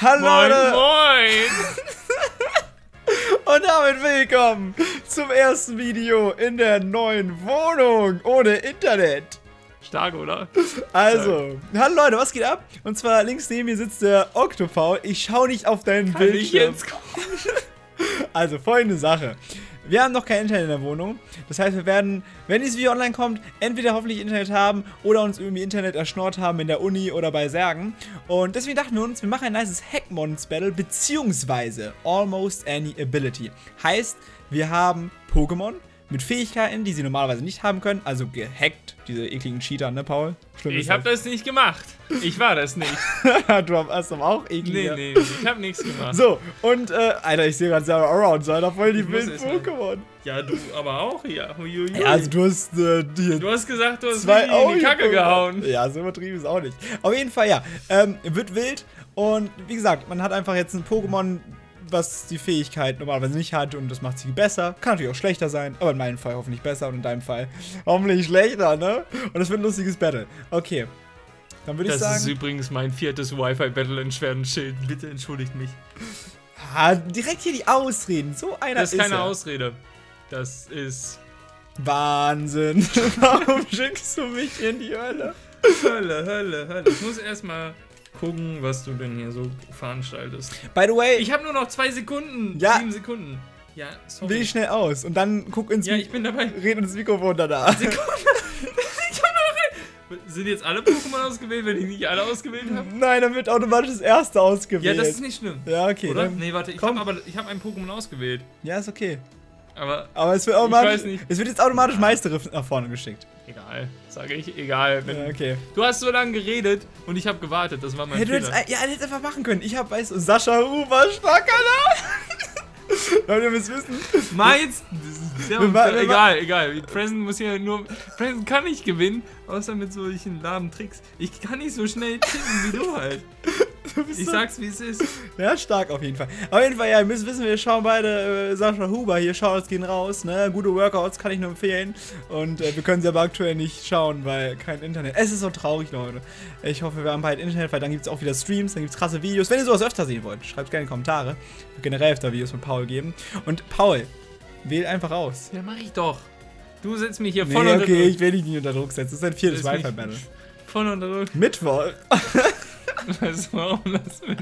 Hallo Moin, Leute moin! und damit willkommen zum ersten Video in der neuen Wohnung ohne Internet. Stark, oder? Also, hallo Leute, was geht ab? Und zwar links neben mir sitzt der Octopaul. Ich schau nicht auf deinen Kann ich Bildschirm. jetzt kommen? Also, folgende Sache. Wir haben noch kein Internet in der Wohnung. Das heißt, wir werden, wenn dieses Video online kommt, entweder hoffentlich Internet haben oder uns irgendwie Internet erschnort haben in der Uni oder bei Särgen. Und deswegen dachten wir uns, wir machen ein nices Hackmons-Battle, beziehungsweise Almost Any Ability. Heißt, wir haben Pokémon mit Fähigkeiten, die sie normalerweise nicht haben können, also gehackt, diese ekligen Cheater, ne, Paul? Schlimm Ich ist hab das nicht gemacht. Ich war das nicht. du hast aber auch eklige. Nee, nee, ich hab nichts gemacht. So, und, äh, Alter, ich sehe gerade Sarah Around, so Alter, voll die wilden Pokémon. Ja, du aber auch hier. Huiuiui. Ja, also du hast äh, die du hast gesagt, du hast zwei in die Kacke gehauen. Ja, so übertrieben ist auch nicht. Auf jeden Fall, ja. Ähm, wird wild und wie gesagt, man hat einfach jetzt ein Pokémon, was die Fähigkeit normalerweise nicht hat und das macht sie besser. Kann natürlich auch schlechter sein, aber in meinem Fall hoffentlich besser und in deinem Fall hoffentlich schlechter, ne? Und das wird ein lustiges Battle. Okay. Dann würde ich Das ist sagen, übrigens mein viertes Wi-Fi-Battle in schweren Schild. Bitte entschuldigt mich. ah, direkt hier die Ausreden. So einer Das ist keine er. Ausrede. Das ist Wahnsinn. Warum schickst du mich in die Hölle? Hölle, Hölle, Hölle. Ich muss erstmal gucken, was du denn hier so veranstaltest. By the way, Ich habe nur noch zwei Sekunden. Ja. Sieben Sekunden. Ja, sorry. will schnell aus und dann guck ins ja, ich bin dabei. Red ins Mikrofon danach. Ich hab noch rein. Sind jetzt alle Pokémon ausgewählt, wenn ich nicht alle ausgewählt habe? Nein, dann wird automatisch das erste Ja, ausgewählt. das ist nicht schlimm. Ja, okay. Oder? Nee, warte, ich habe aber ich habe einen Pokémon ausgewählt. ja, ist okay. Aber Aber es wird automatisch. weiß. Es wird jetzt automatisch Meisterriff nach vorne geschickt. egal, sage ich, egal. Ja, okay. Du hast so lange geredet und ich habe gewartet, das war mein Hey, du hättest, Fehler. ja, hättest einfach machen können. Ich hab, weißt du, Sascha Huber stark, Alter. Leute, ihr müsst wissen. Meins! Ja, egal, egal. Present muss hier nur. Present kann nicht gewinnen, außer mit solchen lahmen Tricks. Ich kann nicht so schnell tippen wie du halt. Ich so- sag's wie es ist. Ja, stark auf jeden Fall. Auf jeden Fall, ja, ihr müsst wissen, wir schauen beide äh, Sascha Huber hier. Shoutouts gehen raus, ne? Gute Workouts kann ich nur empfehlen. Und äh, wir können sie aber aktuell nicht schauen, weil kein Internet. Es ist so traurig, Leute. Ich hoffe, wir haben bald Internet, weil dann gibt es auch wieder Streams, dann gibt es krasse Videos. Wenn ihr sowas öfter sehen wollt, schreibt gerne in die Kommentare. Wir generell öfter Videos mit Paul geben. Und Paul, wähl einfach aus. Ja, mach ich doch. Du setzt mich hier Nee, voll unter okay, Druck. ich will dich nicht unter Druck setzen. Das ist ein viertes Wi-Fi-Battle. Voll unter Druck. Mittwoch. Weißt du, warum das mit,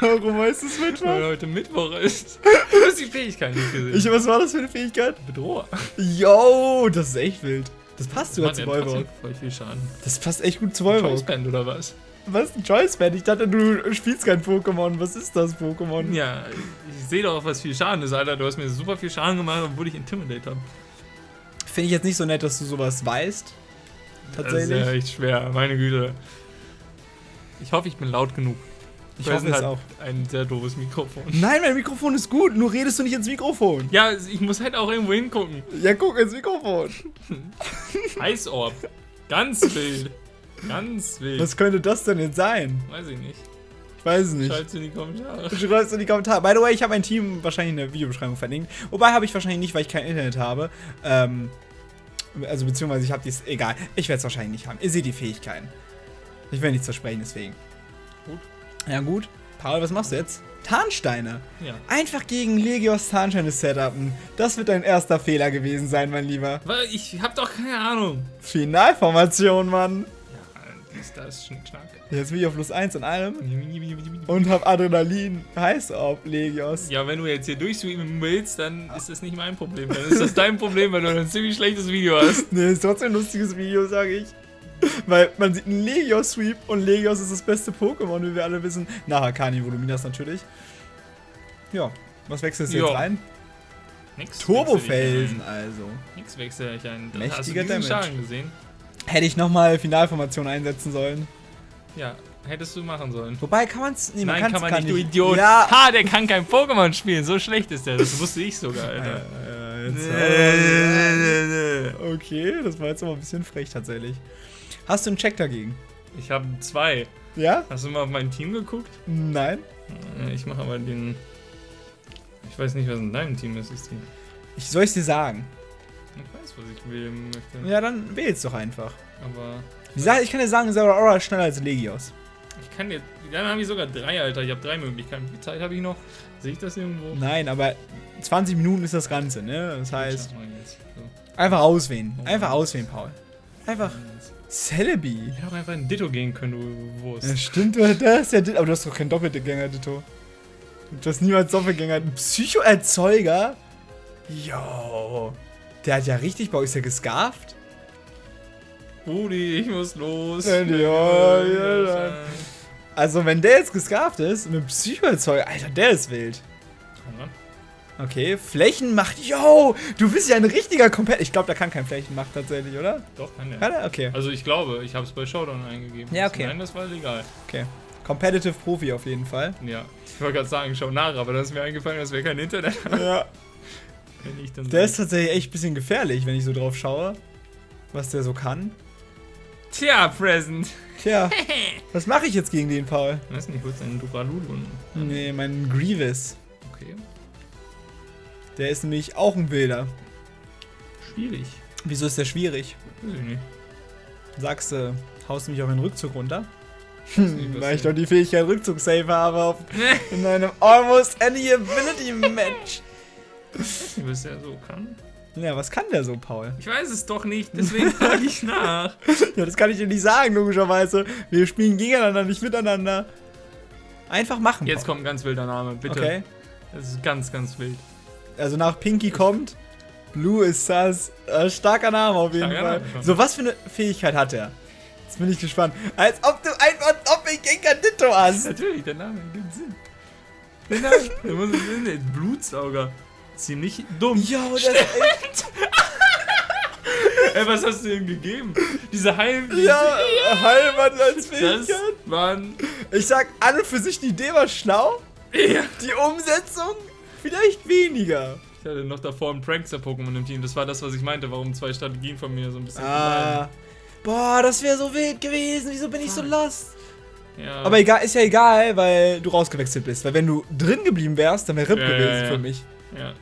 Warum heißt es weil Mittwoch? heute Mittwoch ist? Du hast die Fähigkeit nicht gesehen. Ich, was war das für eine Fähigkeit? Bedroher. Yo, das ist echt wild. Das passt sogar Macht zu trotzdem voll viel Schaden. Das passt echt gut zu Volvo. Choiceband oder was? Was? Ein Choice-Band? Ich dachte, du spielst kein Pokémon. Was ist das Pokémon? Ja, ich sehe doch, was viel Schaden ist, Alter. Du hast mir super viel Schaden gemacht, obwohl ich Intimidate habe. Finde ich jetzt nicht so nett, dass du sowas weißt. Das ist Tatsächlich. ja echt schwer, meine Güte. Ich hoffe, ich bin laut genug. ich Present hoffe es hat auch. Ein sehr doofes Mikrofon. Nein, mein Mikrofon ist gut. Nur redest du nicht ins Mikrofon. Ja, ich muss halt auch irgendwo hingucken. Ja, guck ins Mikrofon. Eisorb. Ganz wild. Ganz wild. Was könnte das denn jetzt sein? Weiß ich nicht. Ich weiß es nicht. Schreibt's in die Kommentare. Schreib's in die Kommentare. By the way, ich habe ein Team wahrscheinlich in der Videobeschreibung verlinkt. Wobei habe ich wahrscheinlich nicht, weil ich kein Internet habe. Ähm, also beziehungsweise ich habe dies. Egal. Ich werde es wahrscheinlich nicht haben. Ihr seht die Fähigkeiten. Ich will nichts versprechen, deswegen. Gut. Ja gut. Paul, was machst du jetzt? Tarnsteine. Ja. Einfach gegen Legios Tarnsteine setupen. Das wird dein erster Fehler gewesen sein, mein Lieber. Weil ich hab doch keine Ahnung. Finalformation, Mann. Ja, das, Schnickschnack. Jetzt bin ich auf plus 1 in allem. Und hab Adrenalin. Heiß auf Legios. Ja, wenn du jetzt hier durchsweepen willst, dann ist das nicht mein Problem. Dann ist das dein Problem, weil du ein ziemlich schlechtes Video hast. Nee, ist trotzdem ein lustiges Video, sage ich. Weil man sieht einen Legios-Sweep und Legios ist das beste Pokémon, wie wir alle wissen. Nach Arcani Voluminas natürlich. Ja, was wechselst du jetzt Ja. rein? Nix Turbofelsen also. Nix wechsel ich ein. Mächtiger Hast du Damage. Schaden gesehen? Hätte ich nochmal Finalformation einsetzen sollen. Ja, hättest du machen sollen. Wobei kann man's. Nee, man Nein, kann's kann man gar nicht, du Idiot. Ja. Ha, der kann kein Pokémon spielen. So schlecht ist der. Das wusste ich sogar, Alter. Äh, jetzt, okay, das war jetzt aber ein bisschen frech tatsächlich. Hast du einen Check dagegen? Ich habe zwei. Ja? Hast du mal auf mein Team geguckt? Nein? Äh, Ich mache aber den. Ich weiß nicht, was in deinem Team ist. ist. Ich soll es dir sagen. Ich weiß, was ich wählen möchte. Ja, dann wähl's doch einfach. Aber. Die Sache, ich kann dir sagen, Zeraora ist schneller als Legios. Ich kann jetzt. Dann habe ich sogar drei, Alter. Ich habe drei Möglichkeiten. Wie viel Zeit habe ich noch? Sehe ich das irgendwo? Nein, aber 20 Minuten ist das Ganze, ne? Das heißt, Ich jetzt. So. einfach auswählen. Einfach auswählen, Paul. Einfach. Celebi. Ich habe einfach ein Ditto gehen können, du Wurst. Ja, stimmt, du hast ja, aber du hast doch kein Doppelgänger-Ditto. Du hast niemals Doppelgänger. Ein Psychoerzeuger? Jo. Der hat ja richtig Bock. Ist der gescarft? Rudi, ich muss los. Ja, ja, ja. Also, wenn der jetzt gescarft ist, mit Psychoerzeuger, Alter, der ist wild. Ran. Okay, Flächenmacht. Yo, du bist ja ein richtiger Komplett. Ich glaube, da kann kein Flächenmacht tatsächlich, oder? Doch, kann der. Kann er? Okay. Also ich glaube, ich habe es bei Showdown eingegeben. Ja, okay. Nein, das war legal. Okay. Competitive Profi auf jeden Fall. Ja. Ich wollte gerade sagen, schau nach, aber dann ist mir eingefallen, dass wir kein Internet haben. Ja. Wenn ich dann Der ist tatsächlich echt ein bisschen gefährlich, wenn ich so drauf schaue, was der so kann. Tja, Present. Tja, was mache ich jetzt gegen den Paul? Weiß nicht, kurz einen Duralulu. Nee, mein Grievous. Okay. Der ist nämlich auch ein Wilder. Schwierig. Wieso ist der schwierig? Weiß ich nicht. Sagst du, haust du mich auf den Rückzug runter? nicht, Weil ich doch die Fähigkeit Rückzug save habe auf, in einem Almost Any Ability Match. Was der so kann. Ja, was kann der so, Paul? Ich weiß es doch nicht, deswegen frage ich nach. Ja, das kann ich dir nicht sagen, logischerweise. Wir spielen gegeneinander, nicht miteinander. Einfach machen. Jetzt Paul. kommt ein ganz wilder Name, bitte. Okay. Das ist ganz, ganz wild. Also nach Pinky kommt. Blue ist das. Äh, starker Name auf jeden Starker Fall. Name. So, was für eine Fähigkeit hat er? Jetzt bin ich gespannt. Als ob du einfach Doppelgänger Ditto hast. Natürlich, der Name gibt Sinn. Der Name, der muss Sinn sehen. Blutsauger. Ziemlich dumm. Jo, das ist echt. Ey, was hast du ihm gegeben? Diese Heil... Ja, Heilmann als Das Fähigkeit. waren... Ich sag, an und für sich die Idee war schlau. Ja. Die Umsetzung vielleicht weniger. Ich hatte noch davor ein Prankster-Pokémon im Team. Das war das, was ich meinte, warum zwei Strategien von mir so ein bisschen... Ah. Boah, das wäre so wild gewesen. Wieso bin ich so lost? Ja. Aber egal, ist ja egal, weil du rausgewechselt bist. Weil wenn du drin geblieben wärst, dann wäre RIP Ja, gewesen ja, für mich. Ja.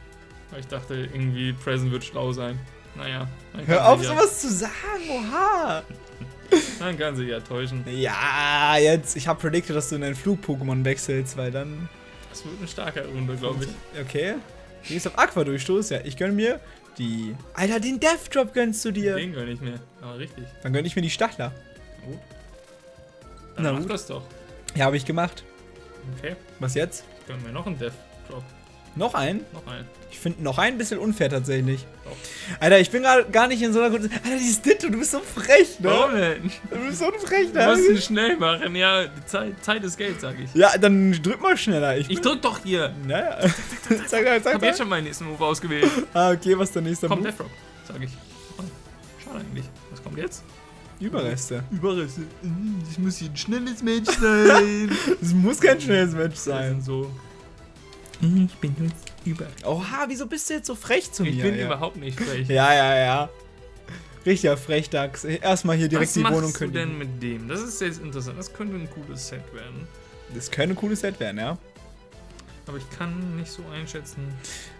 Weil ich dachte, irgendwie Present wird schlau sein. Naja. Hör auf, sowas zu sagen, oha. Dann kann sie ja täuschen. Ja, jetzt, ich habe predicted, dass du in ein Flug-Pokémon wechselst, weil dann. Das wird eine starke Runde, glaube ich. Okay. Du gehst auf Aqua-Durchstoß, ja. Ich gönn mir die. Alter, den Death Drop gönnst du dir. Den gönn ich mir. Aber richtig. Dann gönn ich mir die Stachler. Gut. Dann Na mach gut. das doch. Ja, habe ich gemacht. Okay. Was jetzt? Gönnen wir noch einen Death Drop. Noch einen? Noch einen. Ich finde noch ein bisschen unfair tatsächlich. Doch. Alter, ich bin gerade gar nicht in so einer guten. Alter, dieses Ditto, du bist so frech, ne? Warum denn? Du bist so ein frech, Du musst ne? ihn schnell machen. Ja, Zeit, Zeit ist Geld, sag ich. Ja, dann drück mal schneller. Ich, Ich drück doch hier. Naja. sag mal, Ich sag hab jetzt schon meinen nächsten Move ausgewählt. Ah, okay, was ist der nächste Kommt Move? Death Drop, sag ich. Oh, Schade eigentlich. Was kommt jetzt? Überreste. Überreste. Ich muss hier ein schnelles Match sein. Es muss kein schnelles Match Das sein. so. Ich bin jetzt über. Oha, wieso bist du jetzt so frech zu mir? Ich bin ja. überhaupt nicht frech. Ja, ja, ja. Richtiger Frechdachs. Erstmal hier direkt Was die machst Wohnung du kündigen. denn mit dem? Das ist jetzt interessant. Das könnte ein cooles Set werden. Das könnte ein cooles Set werden, ja. Aber ich kann nicht so einschätzen.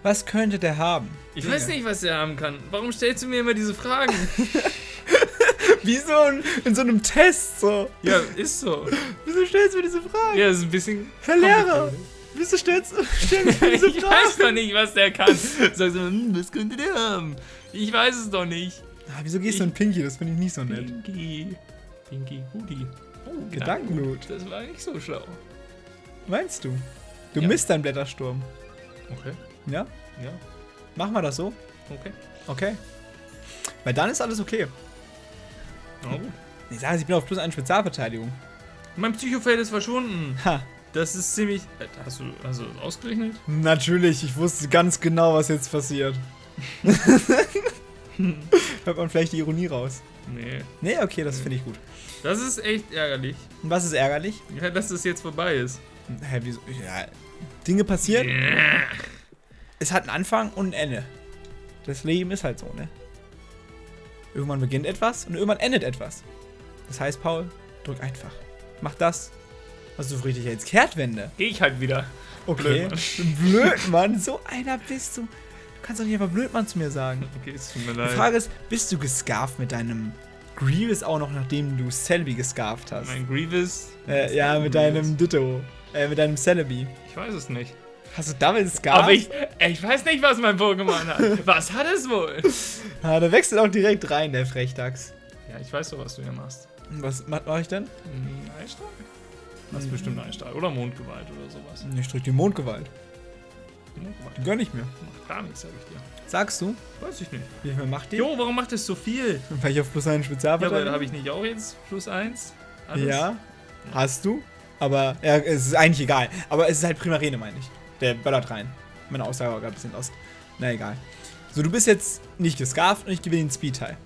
Was könnte der haben? Ich weiß nicht, was er haben kann. Warum stellst du mir immer diese Fragen? Wie so ein, in so einem Test, so. ja, ist so. Wieso stellst du mir diese Fragen? Ja, ist ein bisschen. Herr Lehrer, wieso stellst, du diese ich weiß doch nicht, was der kann. Sag so, hm, was könnte der haben? Ich weiß es doch nicht. Ah, wieso gehst du in Pinky? Das finde ich nicht so nett. Pinky. Pinky Goody. Oh, gut, Das war nicht so schlau. Meinst du? Du Ja. misst deinen Blättersturm. Okay. Ja? Ja. Machen wir das so? Okay. Okay. Weil dann ist alles okay. Na gut. Ich sage, ich bin auf plus eine Spezialverteidigung. Mein Psychofeld ist verschwunden. Ha. Das ist ziemlich. Äh, Hast du also ausgerechnet? Natürlich, ich wusste ganz genau, was jetzt passiert. Hört man vielleicht die Ironie raus? Nee. Nee, okay, das finde ich gut. Das ist echt ärgerlich. Und was ist ärgerlich? Ja, dass das jetzt vorbei ist. Hä, wieso? Ja, Dinge passieren. Es hat einen Anfang und ein Ende. Das Leben ist halt so, ne? Irgendwann beginnt etwas und irgendwann endet etwas. Das heißt, Paul, drück einfach. Mach das, was du richtig hältst. Kehrtwende. Geh ich halt wieder. Okay. Blödmann, so einer bist du. Du kannst doch nicht einfach Blödmann zu mir sagen. Okay, es tut mir Die leid. Frage ist, bist du gescarft mit deinem Grievous auch noch, nachdem du Celebi gescarft hast. Mein Grievous. Äh, ja, mit deinem Ditto. Äh, mit deinem Celebi. Ich weiß es nicht. Hast du Double Scarf? Aber ich, ich weiß nicht, was mein Pokémon hat. Was hat es wohl? Ah, der wechselt auch direkt rein, der Frechdachs. Ja, ich weiß so, was du hier machst. Was ma- mach ich denn? Hm, Eisstrahl? Das ist Mhm. bestimmt Eisstrahl. Oder Mondgewalt oder sowas. Ich drück die Mondgewalt. Die Mondgewalt. gönn ich mir. Macht gar nichts, sag ich dir. Sagst du? Weiß ich nicht. Wie viel macht die? Jo, warum macht es so viel? Weil ich auf plus einen Ja, Spezialverteidigung aber habe ich nicht auch jetzt plus eins? Alles? Ja, hast du. Aber ja, es ist eigentlich egal. Aber es ist halt Primarene, meine ich. Der böllert rein. Meine Aussage war gerade ein bisschen lost. Na egal. So, du bist jetzt nicht gescarft und ich gebe dir den Speed-Teil.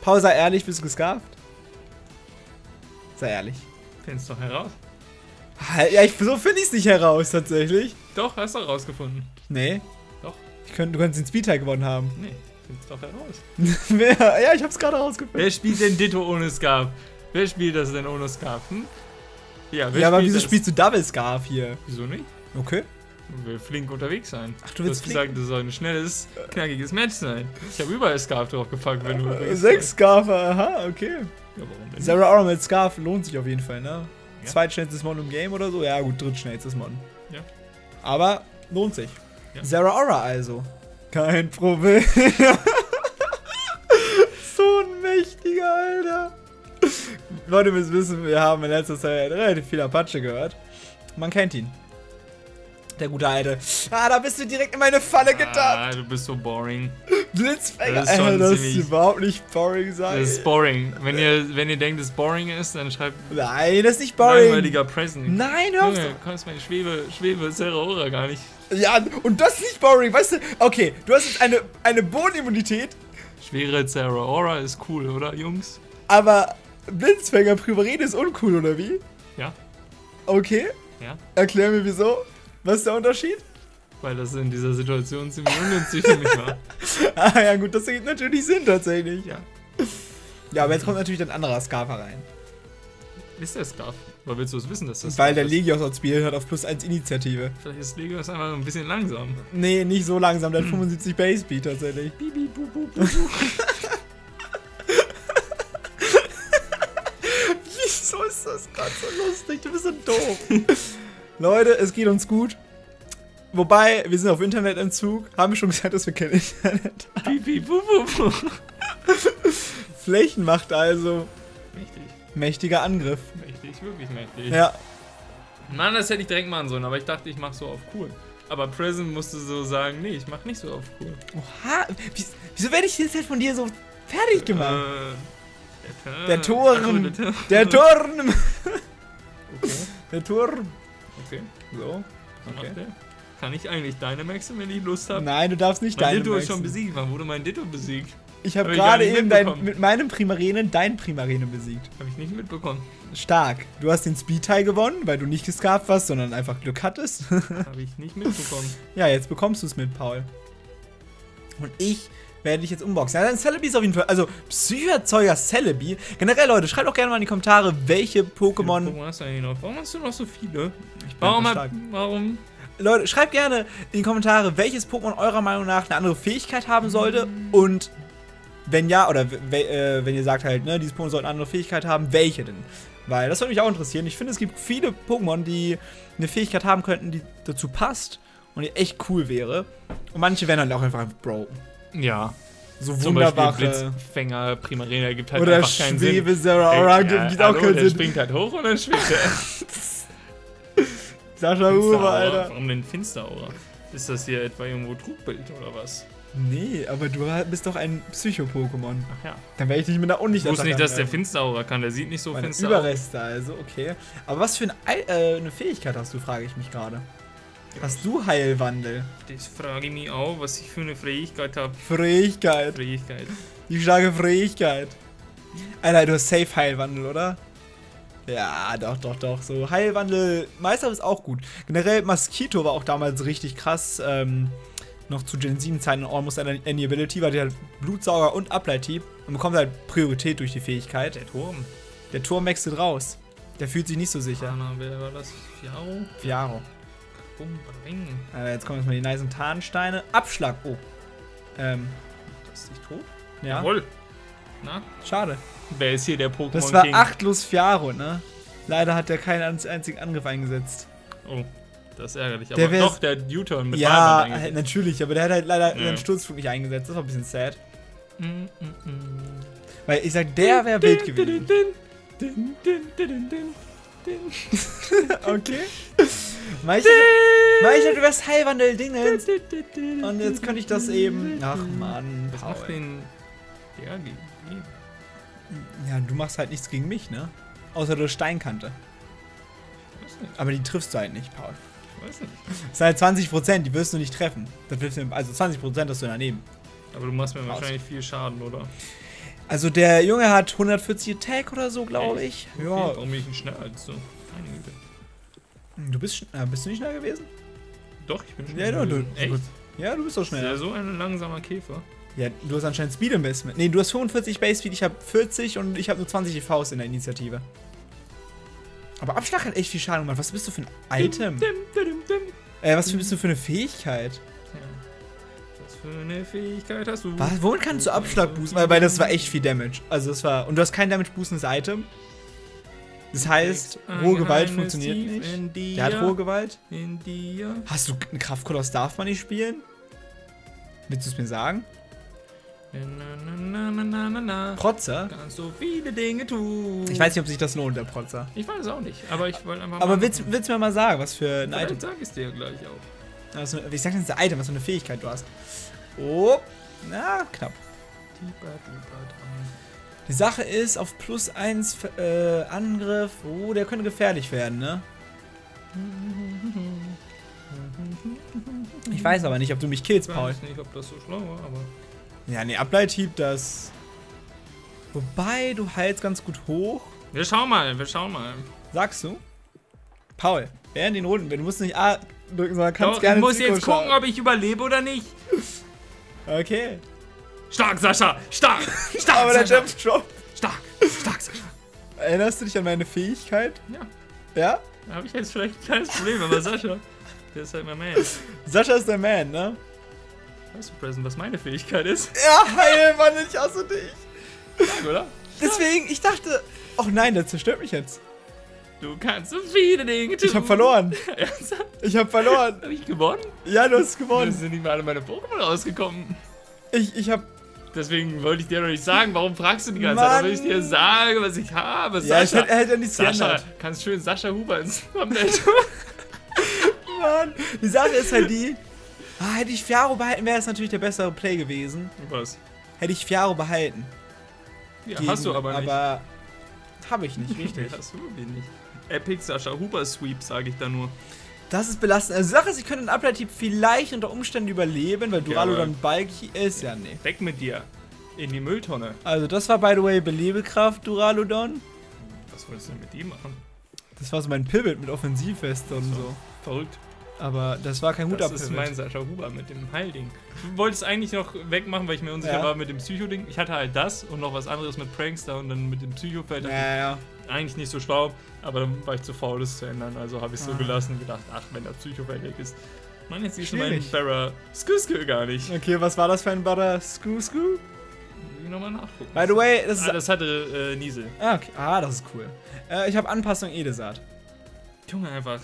Paul, sei ehrlich, bist du gescarft? Sei ehrlich. Findest doch heraus. Ja, ich, so finde ich es nicht heraus, tatsächlich. Doch, hast du rausgefunden. Nee. Doch. Ich könnt, du könntest den Speed-Teil gewonnen haben. Nee, findest doch heraus. Wer? ja, ich hab's gerade rausgefunden. Wer spielt denn Ditto ohne Scarf? Wer spielt das denn ohne Scarf? Hm? Ja, wer Ja, aber wieso das? spielst du Double Scarf hier? Wieso nicht? Okay. Will flink unterwegs sein. Ach, du Du willst hast gesagt, das soll ein schnelles, knackiges Match sein. Ich habe überall Scarf draufgepackt, wenn du Äh, Sechs Scarfer, aha, okay. Ja? Sarah Aura mit Scarf lohnt sich auf jeden Fall, ne? Ja. Zweitschnellstes Mod im Game oder so? Ja, gut, drittschnellstes Mod. Ja. Aber lohnt sich. Ja. Sarah Aura also. Kein Problem. so ein mächtiger, Alter. Leute müssen wissen, wir haben in letzter Zeit relativ viel Apache gehört. Man kennt ihn. Der gute Alte. Ah, da bist du direkt in meine Falle getappt. Ah, du bist so boring. Blitzfänger. das ist Alter, das ist überhaupt nicht boring sein. Das ist boring. Wenn ihr, wenn ihr denkt, es boring ist, dann schreibt Nein, das ist nicht boring. langweiliger Present. Nein, hör auf. Junge, du kannst meine Schwebe, Schwebe Zeraora gar nicht. Ja, und das ist nicht boring, weißt du? Okay, du hast jetzt eine, eine Bodenimmunität, Schwere Zeraora ist cool, oder, Jungs? aber Blitzfänger Primarine ist uncool, oder wie? Ja, Okay, ja. erklär mir wieso. Was ist der Unterschied? Weil das in dieser Situation ziemlich ungünstig für mich war. Ah ja gut, das ergibt natürlich Sinn tatsächlich. Ja. Ja, aber jetzt kommt natürlich ein anderer Scarfer rein. Ist der Scarf? Weil willst du es wissen, dass das Weil der? Legios outspielt hat auf plus 1 Initiative. Vielleicht ist Legios einfach ein bisschen langsam. Nee, nicht so langsam, der hat 75 Base Speed tatsächlich. Bibi, bu, bu, bu, bu. Wieso ist das gerade so lustig? Du bist so doof. Leute, es geht uns gut. Wobei, wir sind auf Internetentzug. Haben wir schon gesagt, dass wir kein Internet haben. Bibi, bu, bu, bu. Flächenmacht also. Mächtig, Mächtiger Angriff. mächtig, wirklich mächtig. Ja. Mann, das hätte ich direkt machen sollen, aber ich dachte, ich mach so auf cool. Aber Present musste so sagen, nee, ich mach nicht so auf cool. Oha. Wie, wieso werde ich jetzt halt von dir so fertig gemacht? Äh, Der Turm. Der Turm. Der Turm. Okay, Der Turm. Okay. So. Okay. Kann ich eigentlich deine Maxe, wenn ich Lust habe? Nein, du darfst nicht Mein deine Ditto ist schon besiegt. Wann wurde mein Ditto besiegt? Ich habe Hab gerade eben dein, mit meinem Primarenen dein Primarene besiegt. Habe ich nicht mitbekommen. Stark. Du hast den Speed-Teil gewonnen, weil du nicht gescarft warst, sondern einfach Glück hattest. Habe ich nicht mitbekommen. ja, jetzt bekommst du es mit, Paul. Und ich werde dich jetzt unboxen. Ja, dein Celebi ist auf jeden Fall. Also, Psycherzeuger Celebi. Generell, Leute, schreibt auch gerne mal in die Kommentare, welche Pokémon. Warum hast du eigentlich noch? Warum hast du noch so viele? Ich Warum? stark. warum? Leute, schreibt gerne in die Kommentare, welches Pokémon eurer Meinung nach eine andere Fähigkeit haben sollte. Und wenn ja, oder äh, wenn ihr sagt halt, ne, dieses Pokémon sollte eine andere Fähigkeit haben, welche denn? Weil das würde mich auch interessieren. Ich finde, es gibt viele Pokémon, die eine Fähigkeit haben könnten, die dazu passt und die echt cool wäre. Und manche wären halt auch einfach broken. Ja. So Zum Beispiel wunderbare. Blitzfänger, Primarina gibt halt Oder einfach keinen Sinn. Schwebe Sarah Aura Ey, gibt ja, auch keinen der Sinn. springt halt hoch und dann schwebt er. Sascha Uwe. Alter. Warum denn Finsteraura? Ist das hier etwa irgendwo Trugbild oder was? Nee, aber du bist doch ein Psycho-Pokémon. Ach ja. Dann werde ich dich mit einer Unlicht Ich wusste nicht, dass der Finsteraura kann. Der sieht nicht so finster Überreste, also, okay. Aber was für eine, Ei- äh, eine Fähigkeit hast du, frage ich mich gerade. Hast du Heilwandel? Das frage ich mich auch, was ich für eine Fähigkeit habe. Fähigkeit. Fähigkeit. Die starke Fähigkeit. Alter, du hast Safe Heilwandel, oder? Ja, doch, doch, doch. So, Heilwandel, Meister ist auch gut. Generell, Mosquito war auch damals richtig krass. Ähm, noch zu Gen 7 Zeiten Almost Any Ability, weil der halt Blutsauger und Ableithieb und bekommt halt Priorität durch die Fähigkeit. Der Turm. Der Turm wechselt raus. Der fühlt sich nicht so sicher. Ja. Wer war das? Fiao? Fiaro. Bum, bring. Äh, jetzt kommen jetzt mal die nicen Tarnsteine. Abschlag. Oh. Ähm, Das ist nicht tot? ja. Jawohl. Na? Schade. Wer ist hier der Pokémon Das war King? achtlos Fiaro, ne? Leider hat er keinen einz- einzigen Angriff eingesetzt. Oh, das ist ärgerlich. Der Aber doch, der U-Turn mit ja, halt, eingesetzt. natürlich, aber der hat halt leider Ja. seinen Sturzflug nicht eingesetzt. Das war ein bisschen sad. Mm, mm, mm. Weil ich sag, der wäre wild gewesen. Din, din, din. Okay. Meichel, Meichel, du wärst Heilwandel Dingens. Und jetzt könnte ich das eben. Ach man, macht denn der gegen ihn? Ja, du machst halt nichts gegen mich, ne? Außer du Steinkante. Ich weiß nicht. Aber die triffst du halt nicht, Paul. Ich weiß nicht. Das sind halt 20%, die wirst du nicht treffen. Das wirst du, also 20% hast du daneben. Aber du machst mir Raus. wahrscheinlich viel Schaden, oder? Also der Junge hat 140 Attack oder so, glaube ich. Okay, Ja. Warum bin ich denn schneller als du? Meine Güte. Du bist, äh, bist du nicht schnell gewesen? Doch, ich bin schon Ja, du, du, ja, du bist doch Ist ja so ein langsamer Käfer. Ja, du hast anscheinend Speed Investment. Nee, du hast 45 Base Speed, ich habe 40 und ich habe nur 20 EVs in der Initiative. Aber Abschlag hat echt viel Schaden gemacht. Was bist du für ein Item? Dim, dim, dim, dim. Äh, was bist du für eine Fähigkeit? Ja. Was für eine Fähigkeit hast du? Was, womit kannst du Abschlag boosten? Weil, weil das war echt viel Damage. Also das war. Und du hast kein Damage boostendes Item. Das heißt, rohe Gewalt funktioniert nicht. Dir, Der hat rohe Gewalt. dir. Hast du eine Kraftkoloss darf man nicht spielen? Willst du es mir sagen? Na, na, na. Protzer? Kannst so viele Dinge tun. Ich weiß nicht, ob sich das lohnt, der Protzer. Ich weiß auch nicht, aber ich wollte einfach Aber willst, willst du mir mal sagen, was für ein Item? sag ich es dir gleich auch. Also, ich sag jetzt ein Item, was für eine Fähigkeit du hast. Oh, na, knapp. Tiefer dran. Die Sache ist, auf plus 1 äh, Angriff, oh, der könnte gefährlich werden, ne? Ich weiß aber nicht, ob du mich killst, Ich Paul. weiß nicht, ob das so schlau war, aber. Ja, nee, Ableithieb, das. Wobei, du heilst ganz gut hoch. Wir schauen mal, wir schauen mal. Sagst du? Paul, während den Runden, du musst nicht A drücken, sondern kannst Doch, gerne ich muss jetzt gucken, ob ich überlebe oder nicht. Okay. Stark, Sascha! Stark! Stark, Aber der Sascha! Jump Drop. Stark! Stark, Sascha! Erinnerst du dich an meine Fähigkeit? Ja, Ja? da habe ich jetzt vielleicht ein kleines Problem, aber Sascha, der ist halt mein Man. Sascha ist der Man, ne? Weißt du, Present, was meine Fähigkeit ist? Ja, heil, Mann, ich hasse dich. Stark, oder? Deswegen, ich dachte. Oh nein, der zerstört mich jetzt. Du kannst so viele Dinge tun. Ich hab verloren. Ernsthaft? Ich hab verloren. Hab ich gewonnen? Ja, du hast gewonnen. sind nicht mal alle meine Pokémon rausgekommen. Ich, ich hab. Deswegen wollte ich dir noch nicht sagen, warum fragst du die ganze Zeit, Mann. damit ich dir sage, was ich habe. Ja, ich Sascha, hätte, er hätte nichts Sascha, geändert. kannst schön Sascha Huber ins Thumbnail Mann. Die Sache ist halt die. Ah, hätte ich Fiaro behalten, wäre es natürlich der bessere Play gewesen. Was? Hätte ich Fiaro behalten. Ja, Gegen- hast du aber nicht. Aber. Hab ich nicht, richtig. Hast du nicht. Epic Sascha Huber Sweep, sage ich da nur. Das ist belastend. Also, die Sache ist, ich könnte einen Ableittyp vielleicht unter Umständen überleben, weil Duralo aber- dann bulky ist. Ja, nee. Weg mit dir. In die Mülltonne. Also, das war by the way Belebekraft, Duraludon. Was wolltest du denn mit ihm machen? Das war so mein Pivot mit Offensivweste und So. so. Verrückt. Aber das war kein guter Das ist Pivot. mein Sascha Huber mit dem Heilding. Du wolltest eigentlich noch wegmachen, weil ich mir unsicher Ja. war mit dem Psycho-Ding. Ich hatte halt das und noch was anderes mit Prankster und dann mit dem Psycho-Feld. Ja, ja. Eigentlich nicht so schlau, aber dann war ich zu faul, das zu ändern. Also habe ich es so Ah. gelassen und gedacht, ach, wenn der weg ist. Mann, jetzt siehst du meinen. Barra Skuske gar nicht. Okay, was war das für ein screw? Muss ich nochmal nachgucken. By the way, das ist. Ah, das hatte äh, Niesel. Ah, okay. ah, das ist cool. Äh, ich habe Anpassung Edesaat. Junge, einfach.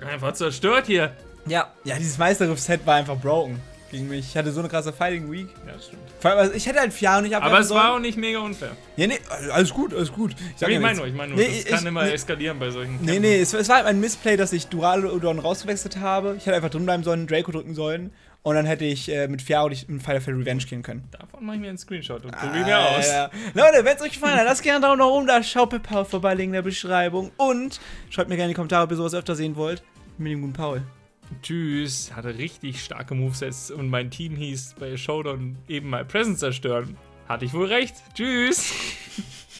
Einfach zerstört hier. Ja. Ja, dieses Meisterriff-Set war einfach broken gegen mich. Ich hatte so eine krasse Fighting Week. Ja, das stimmt. Vor allem, also ich hätte halt Fiaro nicht abwerfen Aber es sollen. war auch nicht mega unfair. Ja, nee, alles gut, alles gut. Ich ja meine nichts. nur, ich meine nur, Nee, das kann ich- immer nee. eskalieren bei solchen Nee, Kämpfen. nee, es, es war halt ein Missplay, dass ich Duraludon rausgewechselt habe. Ich hätte einfach drin bleiben sollen, Draco drücken sollen. Und dann hätte ich äh, mit Fiaro dich in Final Fantasy Revenge killen können. Davon mache ich mir einen Screenshot und probiere mir aus. Leute, wenn es euch gefallen hat, lasst gerne einen Daumen nach oben da. Schaut bei Paul vorbei, Link in der Beschreibung. Und schreibt mir gerne in die Kommentare, ob ihr sowas öfter sehen wollt. Mit dem guten Paul. Tschüss. Hatte richtig starke Movesets und mein Team hieß bei Showdown eben mal Presence zerstören. Hatte ich wohl recht. Tschüss.